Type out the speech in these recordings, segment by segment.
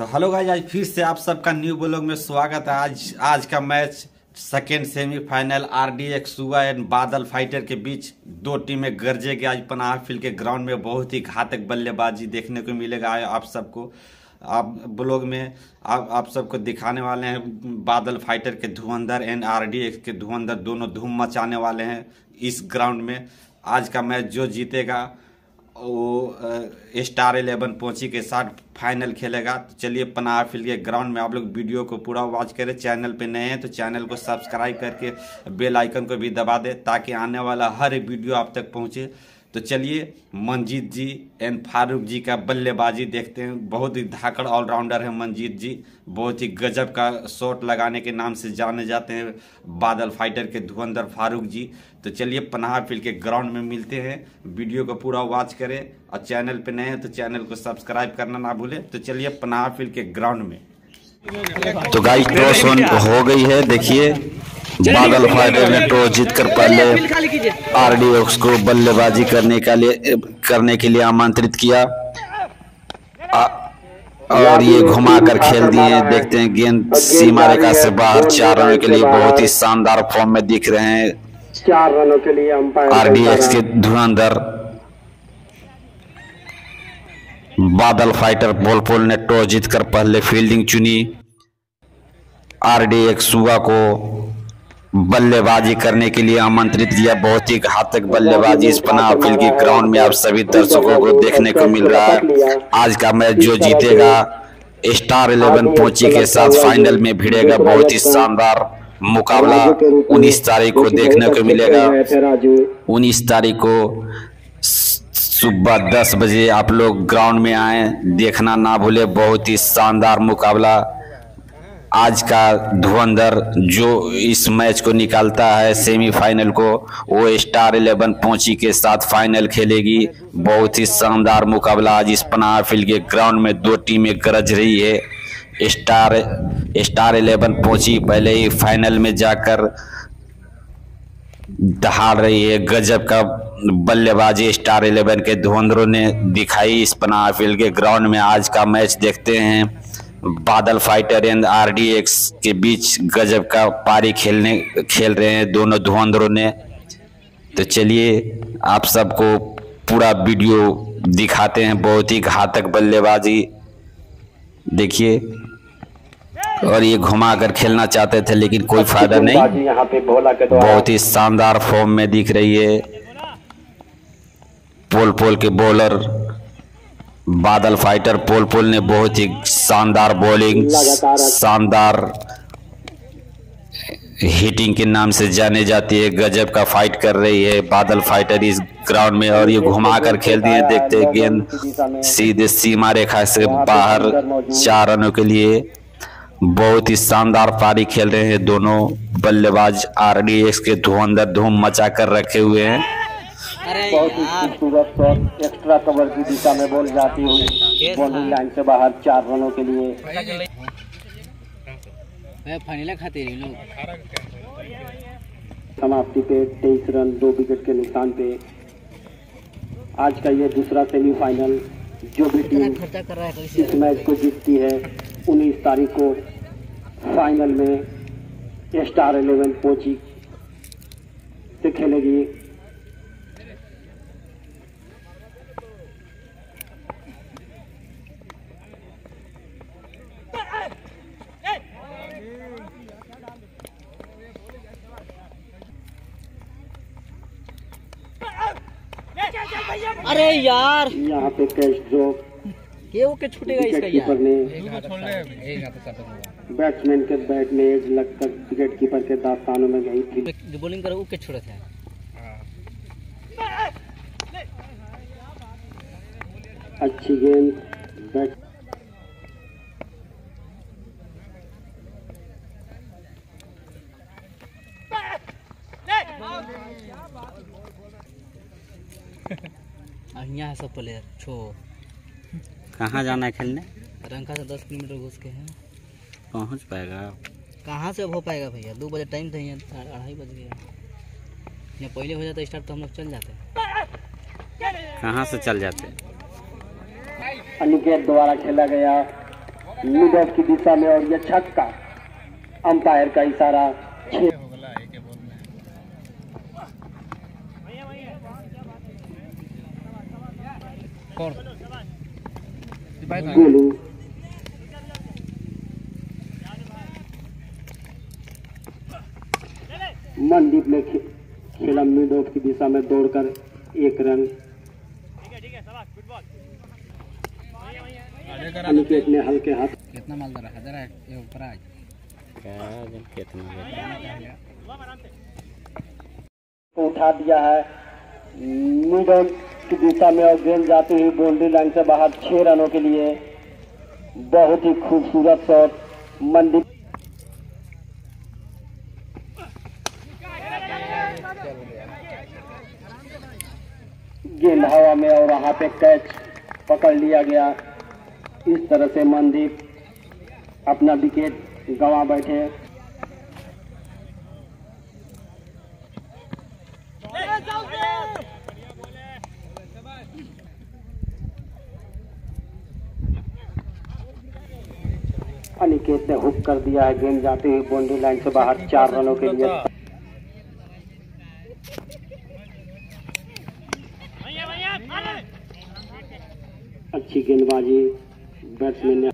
तो hello guys आज फिर से आप सबका न्यू ब्लॉग में स्वागत है। आज आज का match second semifinal R D X Suga and Badal fighter के बीच दो टीमें गरजेगी आज पनाह फ़ील्ड के ग्राउंड में बहुत ही घातक बल्लेबाजी देखने को मिलेगा आप सबको। आप ब्लॉग में आप आप सबको दिखाने वाले हैं बादल फाइटर के धुरंधर एंड आर डी एक्स के धुरंधर दोनों धूम मचाने वाले हैं इस ग्राउंड में। आज का मैच जो जीतेगा वो स्टार इलेवन पहुँची के साथ फाइनल खेलेगा। तो चलिए पनाह फ़ील्ड के ग्राउंड में आप लोग वीडियो को पूरा वॉच करें। चैनल पे नए हैं तो चैनल को सब्सक्राइब करके बेल आइकन को भी दबा दें ताकि आने वाला हर वीडियो आप तक पहुँचे। तो चलिए, मनजीत जी एंड फारूक जी का बल्लेबाजी देखते हैं। बहुत ही धाकड़ ऑलराउंडर है मनजीत जी। बहुत ही गजब का शॉट लगाने के नाम से जाने जाते हैं बादल फाइटर के धुरंधर फारूक जी। तो चलिए, पनाह फ़ील्ड के ग्राउंड में मिलते हैं। वीडियो को पूरा वॉच करें और चैनल पे नए हैं तो चैनल को सब्सक्राइब करना ना भूलें। तो चलिए, पनाह फ़ील्ड के ग्राउंड में। तो गाइस टॉस ऑन हो गई है, देखिए। बादल फाइटर ने टॉस जीतकर पहले आरडीएक्स को बल्लेबाजी करने का लिए करने के लिए आमंत्रित किया। आ, और ये घुमाकर खेल दिए। देखते हैं गेंद सीमा रेखा से बाहर। चार रनों के लिए बहुत ही शानदार फॉर्म में दिख रहे हैं। चार रनों के लिए अंपायर आरडीएक्स के धुरंधर। बादल फाइटर बोलपोल ने टॉस जीतकर पहले फील्डिंग चुनी। आरडीएक्स सुगा को बल्लेबाजी करने के लिए आमंत्रित किया। बहुत ही घातक बल्लेबाजी इस पनाह फ़ील्ड के ग्राउंड में आप सभी दर्शकों को देखने को मिल रहा है। आज का मैच जो जीतेगा स्टार इलेवन पोची के साथ फाइनल में भिड़ेगा। बहुत ही शानदार मुकाबला। 19 तारीख को देखने को मिलेगा। 19 तारीख को सुबह 10 बजे आप लोग ग्राउंड में आए। देखना ना भूले। बहुत ही शानदार मुकाबला। आज का धुरंधर जो इस मैच को निकालता है, सेमीफाइनल को, वो स्टार इलेवन पहुँची के साथ फाइनल खेलेगी। बहुत ही शानदार मुकाबला आज इस पनाह फ़ील्ड के ग्राउंड में दो टीमें गरज रही है। स्टार स्टार इलेवन पहुँची, पहले ही फाइनल में जाकर दहाड़ रही है। गजब का बल्लेबाजी स्टार इलेवन के धुरंधरों ने दिखाई। इस पनाह फ़ील्ड के ग्राउंड में आज का मैच देखते हैं। बादल फाइटर एंड आरडीएक्स के बीच गजब का पारी खेलने खेल रहे हैं दोनों धुरंधरों ने। तो चलिए आप सबको पूरा वीडियो दिखाते हैं बहुत ही घातक बल्लेबाजी। देखिए और ये घुमा कर खेलना चाहते थे लेकिन कोई फ़ायदा नहीं। यहाँ पे बहुत ही शानदार फॉर्म में दिख रही है। पोल पोल के बॉलर बादल फाइटर पोल पोल ने बहुत ही शानदार बॉलिंग शानदार हिटिंग के नाम से जाने जाती है गजब का फाइट कर रही है बादल फाइटर इस ग्राउंड में और ये घुमा कर खेल दिए देखते हैं गेंद सीधे सीमा रेखा से बाहर चार रनों के लिए बहुत ही शानदार पारी खेल रहे हैं दोनों बल्लेबाज आरडीएक्स के धुरंधर धूम मचा कर रखे हुए हैं। बहुत ही खूबसूरत शॉट एक्स्ट्रा कवर की दिशा में बॉल जाती हुई। बॉलिंग लाइन से बाहर चार रनों के लिए। खाते समाप्ति पे तेईस रन दो विकेट के नुकसान पे। आज का ये दूसरा सेमीफाइनल जो भी टीम है इस मैच को जीतती है 19 तारीख को फाइनल में स्टार इलेवन कोची से खेलेगी अरे यार। यहाँ पे कैश ड्रॉप ये वो के छूटेगा इसका यार? ने बैट्समैन के बैट में एज लगकर विकेट कीपर के दास्तानों में गई थी। जो बॉलिंग करे वो के छुड़े थे? अच्छी गेंद बैट यहाँ है सब प्लेयर छो। कहाँ जाना है खेलने? रंका से दस किलोमीटर घुस के हैं। पहुँच पाएगा। कहाँ से अब हो पाएगा भैया? दो बजे टाइम था यहाँ अढ़ाई बज गया। यहाँ पहले हो जाता स्टार्ट तो हम लोग चल जाते। कहाँ से चल जाते? अनिकेत द्वारा खेला गया। मिड ऑफ़ की दिशा में और यह छक्का। अंपायर का इशारा। गोलू मनदीप ने खे- खेला मिड की दिशा में दौड़कर एक रन। अनिकेत ने हल्के हाथ कितना मालदार है हज़ार है ऊपर आज को उठा दिया है। मिड ऑन की दिशा में और गेंद जाती हुई बाउंड्री लाइन से बाहर छह रनों के लिए बहुत ही खूबसूरत शॉट मंदीप गेंद हवा में और वहाँ पे कैच पकड़ लिया गया। इस तरह से मनदीप अपना विकेट गंवा बैठे। अनिकेत से हुक कर दिया है गेंद जाते हुए बाउंड्री लाइन से बाहर चार रनों के लिए। अच्छी गेंदबाजी बैट्समैन ने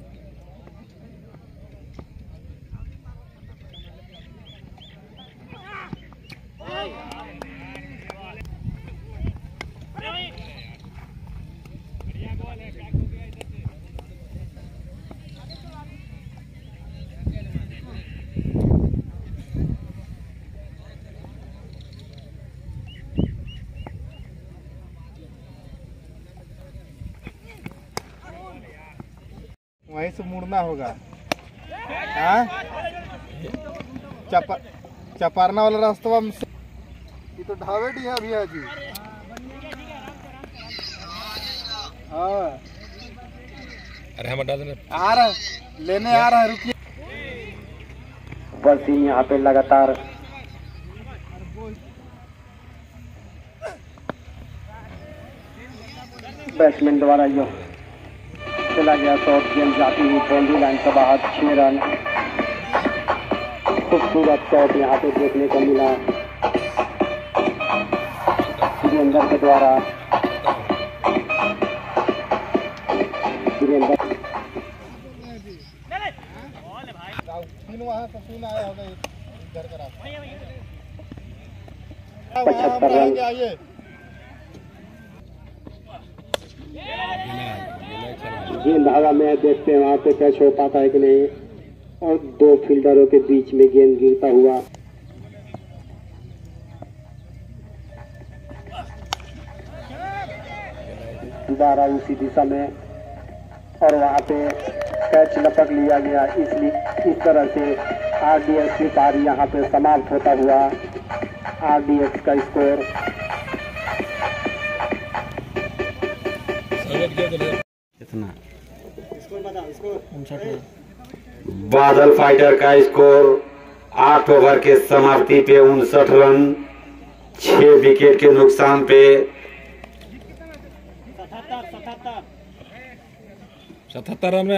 वहीं से मुड़ना होगा। हाँ? चपा चपारना वाला रास्ता से- ये तो ढाबे डी है भैया जी। हाँ। अरे हम डाल आ रहा लेने आ रहा है रुकिए। बस ही यहाँ पे लगातार। बैट्समैन द्वारा यो। चला गया शॉट गेंद जाती हुई बाउंड्री लाइन से बाहर छह रन। खूबसूरत शॉट यहाँ पे देखने को मिला। वीरेंद्र के द्वारा। वीरेंद्र। का पचहत्तर रन। गेंद हवा में है, देखते हैं वहाँ पे कैच हो पाता है कि नहीं? और दो फील्डरों के बीच में गेंद गिरता हुआ। दोबारा उसी दिशा में और वहाँ पे कैच लपक लिया गया। इसलिए इस तरह से आरडीएक्स की पारी यहाँ पे समाप्त होता हुआ आरडीएक्स का स्कोर। कितना बादल फाइटर का स्कोर आठ ओवर के समाप्ति पे उनसठ रन छह विकेट के नुकसान पे। सतहत्तर रन में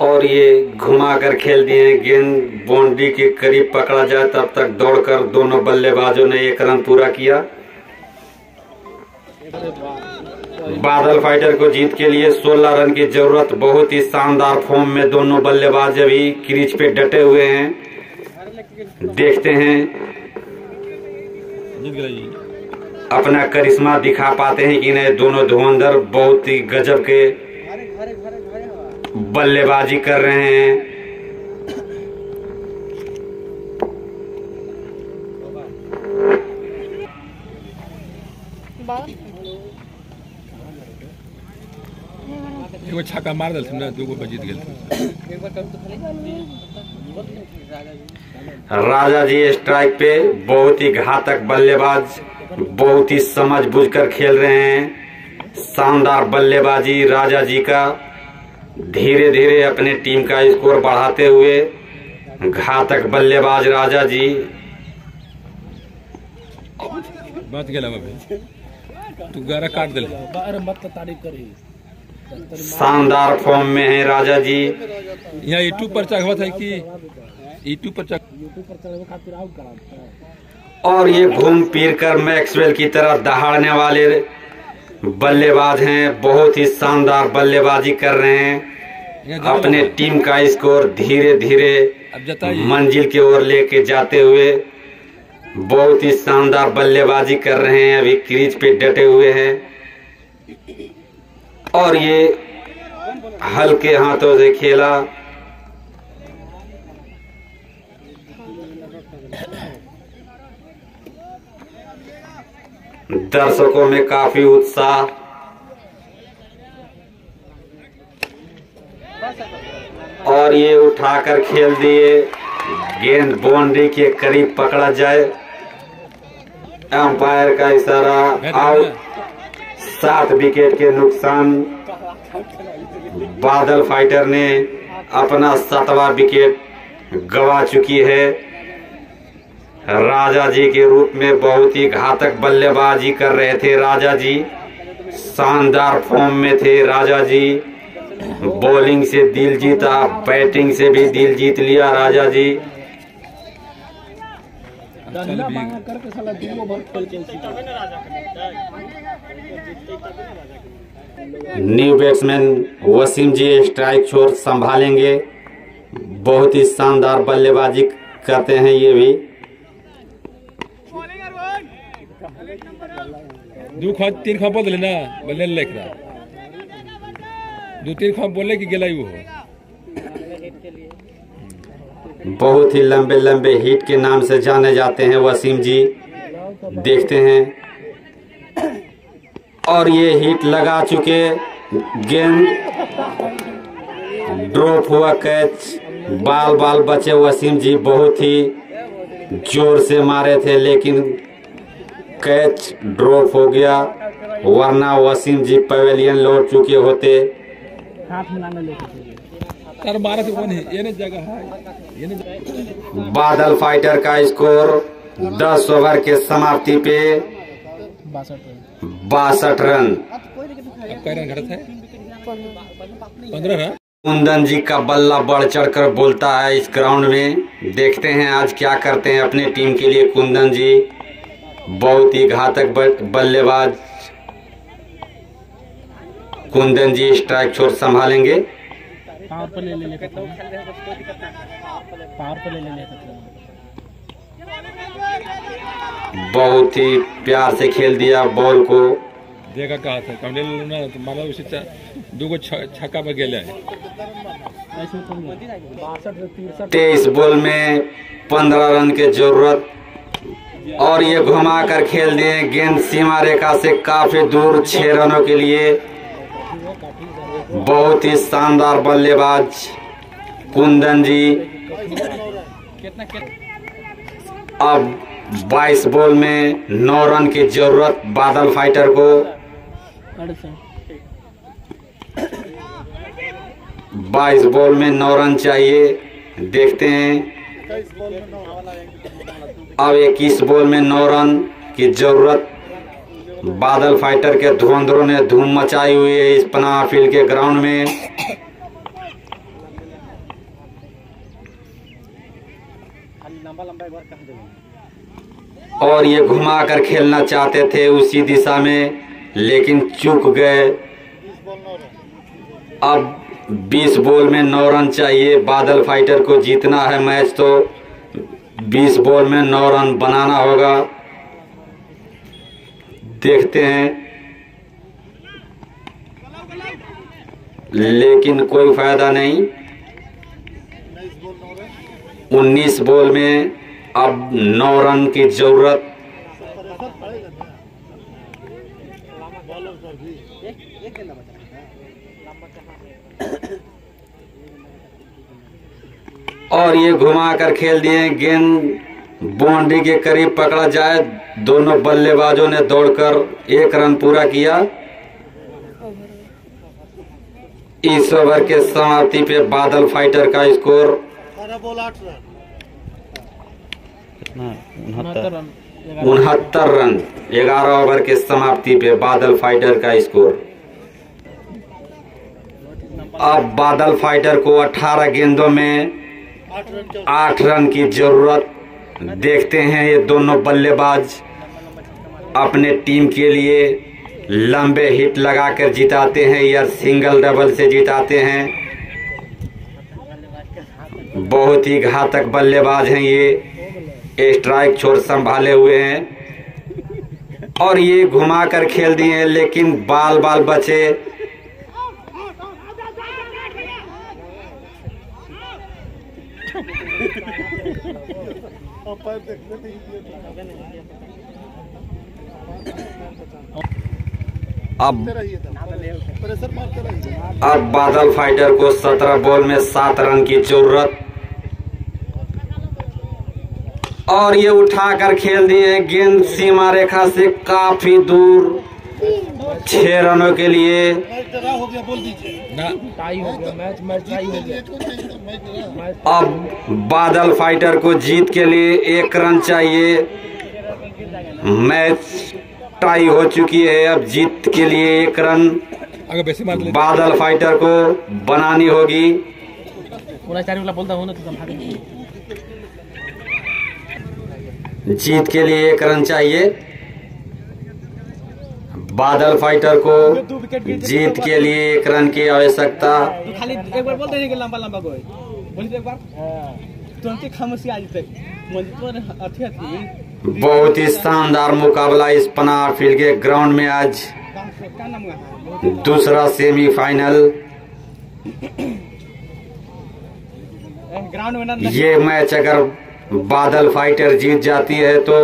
और ये घुमा कर खेल दिए गेंद बाउंड्री के करीब पकड़ा जाए, तब तक दौड़कर दोनों बल्लेबाजों ने एक रन पूरा किया। बादल फाइटर को जीत के लिए 16 रन की ज़रूरत। बहुत ही शानदार फॉर्म में दोनों बल्लेबाज अभी क्रीज पे डटे हुए हैं। देखते हैं। अपना करिश्मा दिखा पाते हैं कि नहीं। दोनों धुरंधर बहुत ही गजब के बल्लेबाजी कर रहे हैं। एगो छक्का मार दिल ना दूगो पे जीत गेल राजा जी स्ट्राइक पे बहुत ही घातक बल्लेबाज बहुत ही समझ बूझकर खेल रहे हैं। शानदार बल्लेबाजी राजा जी का। धीरे धीरे अपने टीम का स्कोर बढ़ाते हुए घातक बल्लेबाज राजा जी। बात गेला तू गारा काट दिल शानदार फॉर्म में है राजा जी। यहाँ यूट्यूब पर चढ़वा था कि यूट्यूब पर और ये घूम फिर कर मैक्सवेल की तरह दहाड़ने वाले बल्लेबाज हैं बहुत ही शानदार बल्लेबाजी कर रहे हैं। अपने टीम का स्कोर धीरे धीरे मंजिल की ओर लेके जाते हुए बहुत ही शानदार बल्लेबाजी कर रहे हैं अभी क्रीज पे डटे हुए हैं। और ये हल्के हाथों से खेला। दर्शकों में काफ़ी उत्साह। और ये उठाकर खेल दिए। गेंद बाउंड्री के करीब पकड़ा जाए। अंपायर का इशारा, आउट। सात विकेट के नुकसान। बादल फाइटर ने अपना सातवां विकेट गवा चुकी है। राजा जी के रूप में बहुत ही घातक बल्लेबाजी कर रहे थे राजा जी। शानदार फॉर्म में थे राजा जी। बॉलिंग से दिल जीता बैटिंग से भी दिल जीत लिया Raja ji. New batsman Wasim ji strike छोर संभालेंगे। बहुत ही शानदार बल्लेबाजी करते हैं ये भी। दू खा तीन खा बोल ना बोले लेख रहा दो तीन खा बोले कि गेला वो बहुत ही लंबे लंबे हिट के नाम से जाने जाते हैं वसीम जी। देखते हैं। और ये हिट लगा चुके। गेंद ड्रॉप हुआ कैच। बाल बाल बचे वसीम जी, बहुत ही ज़ोर से मारे थे, लेकिन कैच ड्रॉप हो गया। वरना वसीम जी पवेलियन लौट चुके होते। बादल फाइटर का स्कोर 10 ओवर के समाप्ति पे। बासठ रन। कुंदन जी का बल्ला बढ़ चढ़कर बोलता है इस ग्राउंड में। देखते हैं आज क्या करते हैं अपने टीम के लिए कुंदन जी। बहुत ही घातक बल्लेबाज। कुंदन जी स्ट्राइक छोर संभालेंगे। पावर पर ले ले लेते पावर पर ले ले लेते बहुत ही प्यार से खेल दिया बॉल को। देखा कहा था कम ले तो मारा उसी दो छक्का पर गेला। है तेईस बॉल में पंद्रह रन की ज़रूरत। और ये घुमा कर खेल दिए गेंद सीमा रेखा से काफ़ी दूर छह रनों के लिए। बहुत ही शानदार बल्लेबाज कुंदन जी। अब 22 बॉल में 9 रन की ज़रूरत बादल फाइटर को। 22 बॉल में नौ रन चाहिए। देखते हैं। अब 21 बॉल में नौ रन की ज़रूरत? बादल फाइटर के धुरंधरों ने धूम मचाई हुई है इस पनाह फ़ील्ड के ग्राउंड में। और ये घुमा कर खेलना चाहते थे उसी दिशा में, लेकिन चूक गए। अब 20 बॉल में 9 रन चाहिए, बादल फाइटर को जीतना है मैच तो। 20 बॉल में नौ रन बनाना होगा। देखते हैं। लेकिन कोई फ़ायदा नहीं। 19 बॉल में अब नौ रन की ज़रूरत। और ये घुमा कर खेल दिए। गेंद बाउंड्री के करीब पकड़ा जाए। दोनों बल्लेबाजों ने दौड़कर एक रन पूरा किया। इस ओवर के समाप्ति पे बादल फाइटर का स्कोर उनहत्तर। रन उनहत्तर रन। ग्यारह ओवर के समाप्ति पे बादल फाइटर का स्कोर। अब बादल फाइटर को 18 गेंदों में आठ रन की ज़रूरत। देखते हैं ये दोनों बल्लेबाज अपने टीम के लिए लंबे हिट लगाकर जिताते हैं या सिंगल डबल से जिताते हैं। बहुत ही घातक बल्लेबाज हैं ये। स्ट्राइक छोर संभाले हुए हैं। और ये घुमा कर खेल दिए हैं, लेकिन बाल बाल बचे। अब अब बादल फाइटर को 17 बॉल में सात रन की ज़रूरत। और ये उठाकर खेल दिए गेंद सीमा रेखा से काफ़ी दूर। छह रनों के लिए। मैच ड्रा हो गया बोल दीजिए ना। अब बादल फाइटर को जीत के लिए एक रन चाहिए। मैच टाई हो चुकी है अब जीत के लिए एक रन। बादल फाइटर को बनानी होगी। तो जीत के लिए एक रन चाहिए। बादल फाइटर को जीत के लिए एक रन की आवश्यकता। खाली एक बार बोलते हैं लंबा लंबा तो एक बार। तुरंत खामोशी आज तक मंदिर तो अथी अथी बहुत ही शानदार मुकाबला इस पनार फ़ील्ड के ग्राउंड में आज। दूसरा सेमीफाइनल ये मैच अगर बादल फाइटर जीत जाती है तो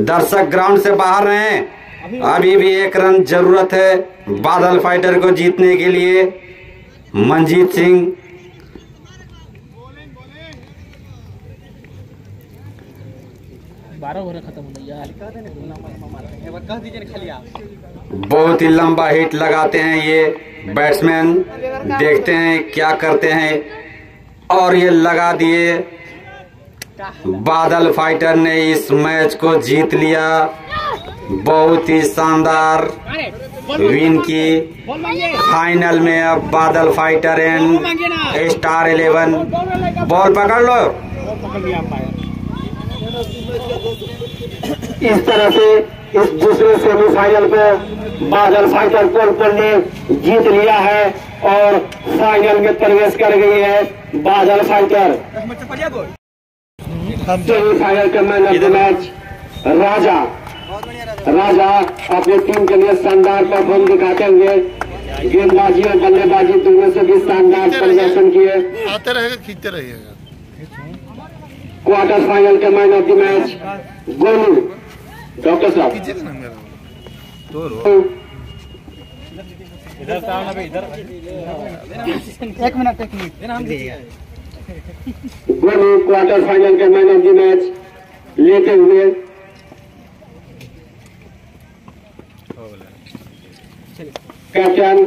दर्शक ग्राउंड से बाहर हैं। अभी भी एक रन ज़रूरत है बादल फाइटर को जीतने के लिए। मंजीत सिंह। बहुत ही लंबा हिट लगाते हैं ये बैट्समैन। देखते हैं क्या करते हैं। और ये लगा दिए। बादल फाइटर ने इस मैच को जीत लिया। बहुत ही शानदार विन की फाइनल में अब Badal fighter and star eleven ball पकड़ लो। इस तरह से इस दूसरे सेमीफाइनल को बादल फाइटर कोलपुर ने जीत लिया है और फाइनल में प्रवेश कर गई है बादल फाइटर सेमीफाइनल का man of the match Raja. Raja अपने टीम के लिए शानदार परफॉर्म दिखाते हुए गेंदबाजी और बल्लेबाजी दोनों से भी शानदार प्रदर्शन किए। आते रहेगा खींचते रहिएगा। क्वार्टर फाइनल के man of the match Golu doctor साहब। एक मिनट एक मिनट। गोलू क्वार्टर फाइनल के मैन ऑफ़ द मैच लेते हुए कैप्टन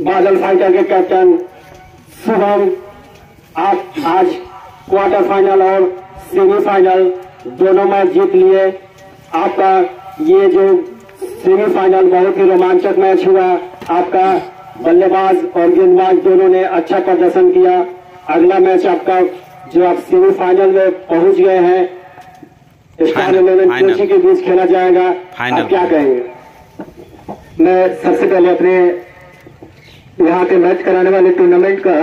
बादल फाइटर के कैप्टन शुभम आप आज क्वार्टर फाइनल और सेमीफाइनल दोनों मैच जीत लिए। आपका ये जो सेमीफाइनल बहुत ही रोमांचक मैच हुआ, आपका बल्लेबाज और गेंदबाज दोनों ने अच्छा प्रदर्शन किया। अगला मैच आपका जो आप सेमीफाइनल में पहुँच गए हैं स्टार इलेवन के बीच खेला जाएगा। फाइनल। आप क्या कहेंगे? मैं सबसे पहले अपने यहाँ के मैच कराने वाले टूर्नामेंट का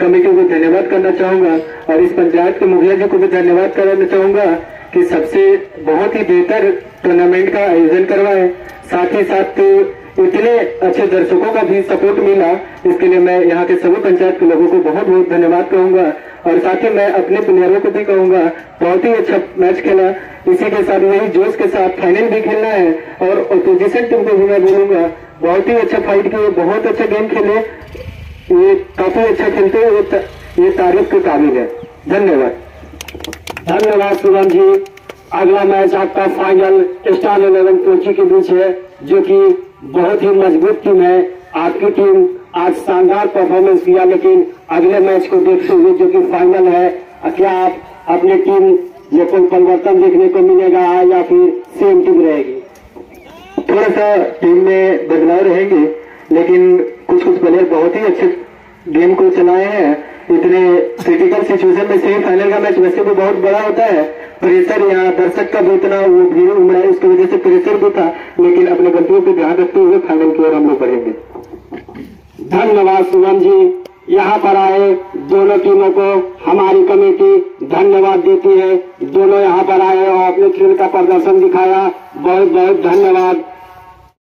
कमेटी को धन्यवाद करना चाहूँगा और इस पंचायत के मुखिया जी को भी धन्यवाद करना चाहूँगा कि सबसे बहुत ही बेहतर टूर्नामेंट का आयोजन करवाए। साथ ही साथ इतने अच्छे दर्शकों का भी सपोर्ट मिला। इसके लिए मैं यहाँ के सभी पंचायत के लोगों को बहुत बहुत धन्यवाद कहूँगा। और साथ ही मैं अपने प्लेयरों को भी कहूँगा बहुत ही अच्छा मैच खेला। इसी के साथ यही जोश के साथ फाइनल भी खेलना है और अपोजिशन टीम को भी मैं बोलूँगा बहुत ही अच्छा फाइट किए बहुत अच्छा गेम खेले। ये काफ़ी अच्छा खेलते हैं ये, तारीफ़ के काबिल है। धन्यवाद। धन्यवाद शुभम जी। अगला मैच आपका फाइनल स्टार इलेवन कोची के बीच है जो कि बहुत ही मज़बूत टीम है। आपकी टीम आज शानदार परफॉर्मेंस किया, लेकिन अगले मैच को देखते हुए जो कि फाइनल है, क्या आप अपने टीम में कोई परिवर्तन देखने को मिलेगा या फिर सेम टीम रहेगी? थोड़ा सा टीम में बदलाव रहेंगे, लेकिन कुछ कुछ प्लेयर बहुत ही अच्छे गेम को चलाए हैं। इतने क्रिटिकल सिचुएशन में सेमीफाइनल का मैच वैसे भी बहुत बड़ा होता है। प्रेशर यहाँ दर्शक का भी इतना वो भीड़ उमड़ा है उसकी वजह से प्रेशर भी था, लेकिन अपने गलतियों पर ध्यान रखते हुए फाइनल की ओर हम लोग बढ़ेंगे। धन्यवाद सुगम जी। यहाँ पर आए, दोनों टीमों को हमारी कमेटी धन्यवाद देती है। दोनों यहाँ पर आए और अपने खेल का प्रदर्शन दिखाया। बहुत बहुत धन्यवाद।